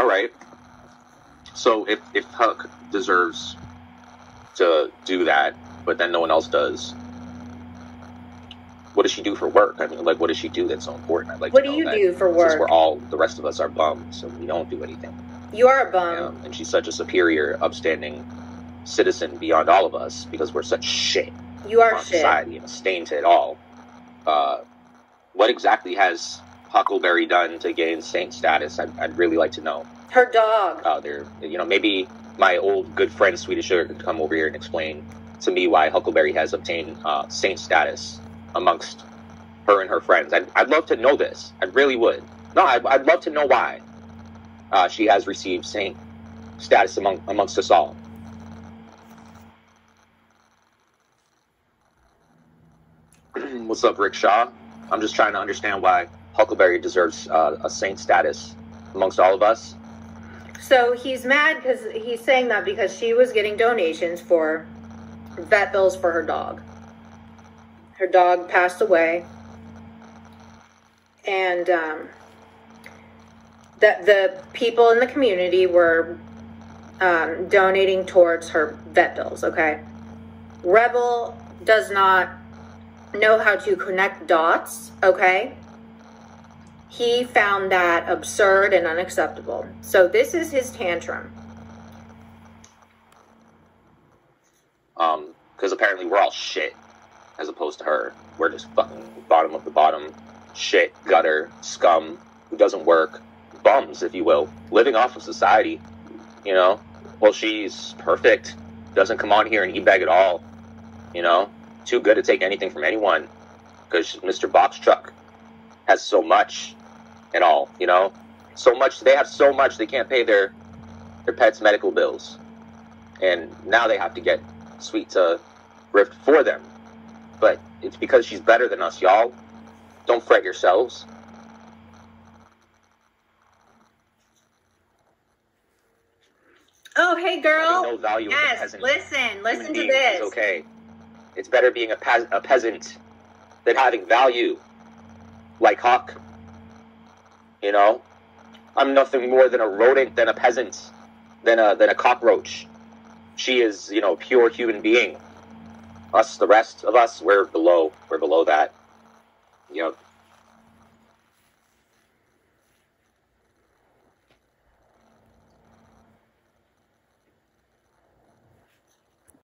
All right. So if if Huck deserves to do that, but then no one else does, what does she do for work? I mean, like, what does she do that's so important? I'd like What to do you do for Since work? we're all the rest of us are bums, and we don't do anything. You are a bum. Um, and she's such a superior, upstanding citizen beyond all of us because we're such shit You are shit. society and a stain to it all. Uh, what exactly has Huckleberry done to gain saint status? I'd, I'd really like to know. Her dog. Uh, there, you know, maybe my old good friend Swedish Sugar could come over here and explain to me why Huckleberry has obtained uh, saint status amongst her and her friends. I'd, I'd love to know this. I really would. No, I'd, I'd love to know why uh, she has received saint status among amongst us all. What's up, Rick Shaw? I'm just trying to understand why Huckleberry deserves uh, a saint status amongst all of us. So he's mad because he's saying that because she was getting donations for vet bills for her dog. Her dog passed away, and um, that the people in the community were um, donating towards her vet bills. Okay, Rebel does not know how to connect dots. Okay, he found that absurd and unacceptable. So this is his tantrum. Um, because apparently we're all shit, as opposed to her. We're just fucking bottom of the bottom, shit, gutter, scum, who doesn't work, bums, if you will, living off of society. You know, well, she's perfect, doesn't come on here and e-bag at all. You know, too good to take anything from anyone, because Mr. Box Truck has so much and all. You know, so much. They have so much they can't pay their their pets' medical bills, and now they have to get Sweet to Rift for them. But it's because she's better than us, y'all. Don't fret yourselves. Oh, hey, girl. no value yes, listen, listen to this. is okay. It's better being a, pe- a peasant than having value, like Hawk. You know, I'm nothing more than a rodent, than a peasant, than a than a cockroach. She is, you know, pure human being. Us, the rest of us, we're below. We're below that. You know,